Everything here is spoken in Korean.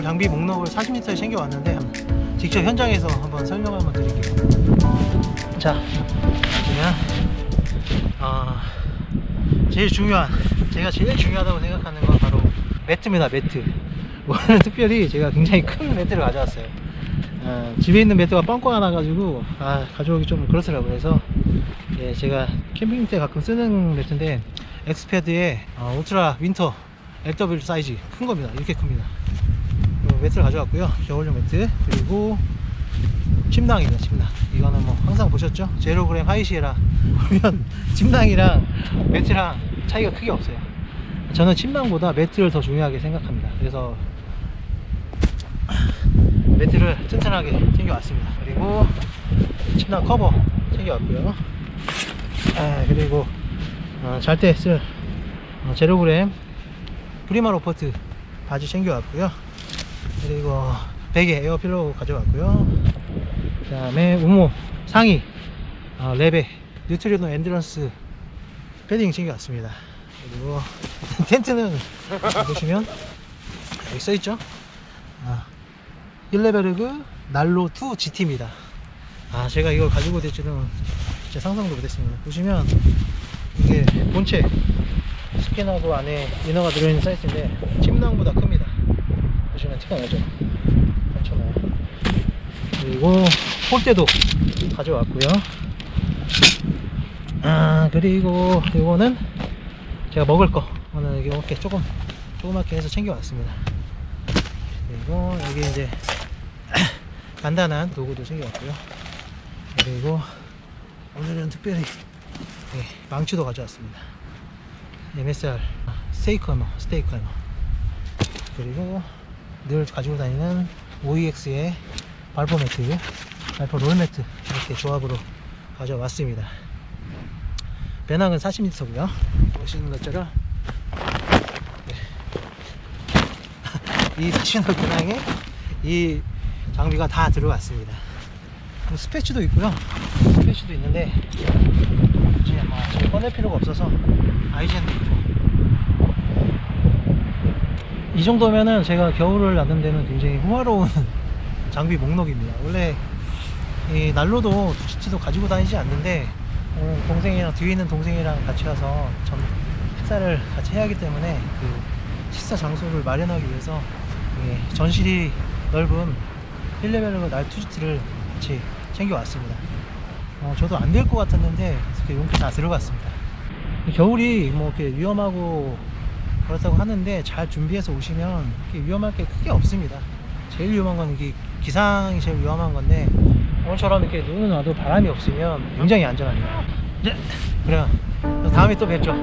장비 목록을 40m에 챙겨왔는데 직접 현장에서 한번 설명 한번 드릴게요. 자, 지금 어, 제일 중요한 제가 제일 중요하다고 생각하는 건 바로 매트입니다. 매트. 오늘 특별히 제가 굉장히 큰 매트를 가져왔어요. 어, 집에 있는 매트가 뻥뻥 하나 가지고 아, 가져오기 좀 그렇더라고요. 그래서 예, 제가 캠핑 때 가끔 쓰는 매트인데 Exped의 어, Ultra Winter LW 사이즈 큰 겁니다. 이렇게 큽니다. 어, 매트를 가져왔고요. 겨울용 매트 그리고 침낭입니다. 침낭. 이거는 뭐 항상 보셨죠? Zerogram High Sierra 보면 침낭이랑 매트랑 차이가 크게 없어요. 저는 침낭보다 매트를 더 중요하게 생각합니다. 그래서 매트를 튼튼하게 챙겨왔습니다. 그리고 침낭 커버 챙겨왔고요. 아, 그리고 어, 잘때쓸 Zerogram PrimaLoft 바지 챙겨왔고요. 그리고 베개 air pillow 가져왔고요. 그 다음에 우모 상의 어, Rab Neutrino Endurance 패딩 챙겨왔습니다. 그리고 텐트는 보시면 여기 써있죠? 아, Hilleberg Nallo 2 GT입니다. 아 제가 이걸 가지고 될 줄은 진짜 상상도 못했습니다. 보시면 이게 본체 스킨하고 안에 이너가 들어있는 사이즈인데 침낭보다 큽니다. 보시면 티가 나죠? 엄청나요. 그리고 폴대도 가져왔고요. 아 그리고 이거는 제가 먹을 거 오늘 이렇게 조금 조그맣게 해서 챙겨왔습니다. 그리고 여기 이제 간단한 도구도 챙겨왔고요. 그리고 오늘은 특별히 예, 망치도 가져왔습니다. MSR 스테이크 해머, 스테이크 해머. 그리고 늘 가지고 다니는 OEX의 발포 매트, 발포 롤 매트 이렇게 조합으로 가져왔습니다. 배낭은 40m고요. 보시는 것처럼 네. 이 40m 배낭에 이 장비가 다 들어왔습니다. 뭐 스패치도 있고요. 스패치도 있는데 이제 뭐 꺼낼 필요가 없어서 아이젠도 있고 이 정도면은 제가 겨울을 나는 데는 굉장히 호화로운 장비 목록입니다. 원래 이 난로도 두치치도 가지고 다니지 않는데 어, 동생이랑 뒤에 있는 동생이랑 같이 가서 전 식사를 같이 해야 하기 때문에 그 식사 장소를 마련하기 위해서 예, 전실이 넓은 1레벨과 날 투지트를 같이 챙겨왔습니다. 어, 저도 안 될 것 같았는데 이렇게 용기 다 들어갔습니다. 겨울이 뭐 이렇게 위험하고 그렇다고 하는데 잘 준비해서 오시면 위험할 게 크게 없습니다. 제일 위험한 건 이게 기상이 제일 위험한 건데 오늘처럼 이렇게 눈은 와도 바람이 없으면 굉장히 안전합니다. 네, 그래요. 다음에 또 뵙죠.